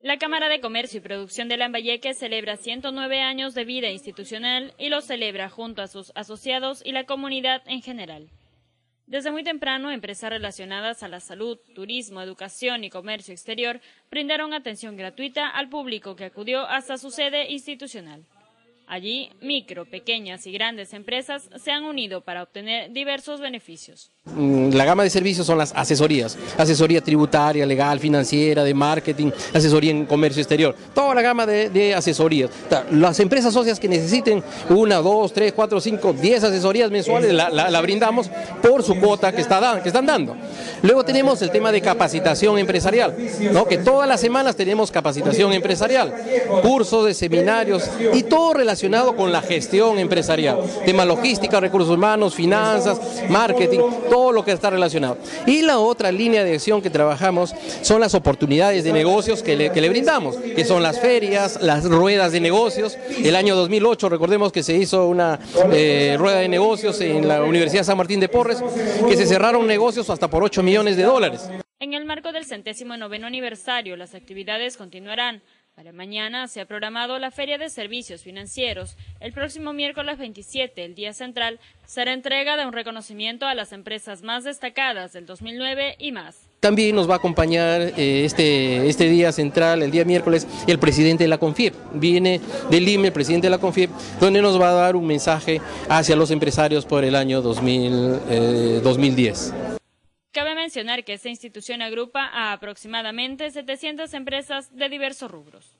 La Cámara de Comercio y Producción de Lambayeque celebra 109 años de vida institucional y lo celebra junto a sus asociados y la comunidad en general. Desde muy temprano, empresas relacionadas a la salud, turismo, educación y comercio exterior brindaron atención gratuita al público que acudió hasta su sede institucional. Allí, micro, pequeñas y grandes empresas se han unido para obtener diversos beneficios. Mm, la gama de servicios son las asesorías, asesoría tributaria, legal, financiera, de marketing, asesoría en comercio exterior, toda la gama de, asesorías. Las empresas socias que necesiten una, dos, tres, cuatro, cinco, diez asesorías mensuales la, brindamos por su cuota que, está, que están dando. Luego tenemos el tema de capacitación empresarial, ¿no? que todas las semanas tenemos capacitación empresarial, cursos de seminarios y todo relacionado con la gestión empresarial, tema logística, recursos humanos, finanzas, marketing, todo lo que está relacionado. Y la otra línea de acción que trabajamos son las oportunidades de negocios que le, brindamos, que son las ferias, las ruedas de negocios. El año 2008, recordemos que se hizo una eh, rueda de negocios en la Universidad San Martín de Porres, que se cerraron negocios hasta por 8 millones de dólares. En el marco del centésimo noveno aniversario, las actividades continuarán. Para mañana se ha programado la Feria de Servicios Financieros. El próximo miércoles 27, el día central, será entrega de un reconocimiento a las empresas más destacadas del 2009 y más. También nos va a acompañar eh, este, este día central, el día miércoles, el presidente de la CONFIEP. Viene del IME, el presidente de la CONFIEP, donde nos va a dar un mensaje hacia los empresarios por el año 2010. Mencionar que esta institución agrupa a aproximadamente 700 empresas de diversos rubros.